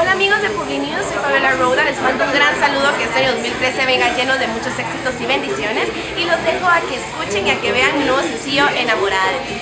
Hola amigos de Publi News, soy Fabiola Roda, les mando un gran saludo, que este año 2013 venga lleno de muchos éxitos y bendiciones y los dejo a que escuchen y a que vean mi nuevo sencillo Enamorada de ti.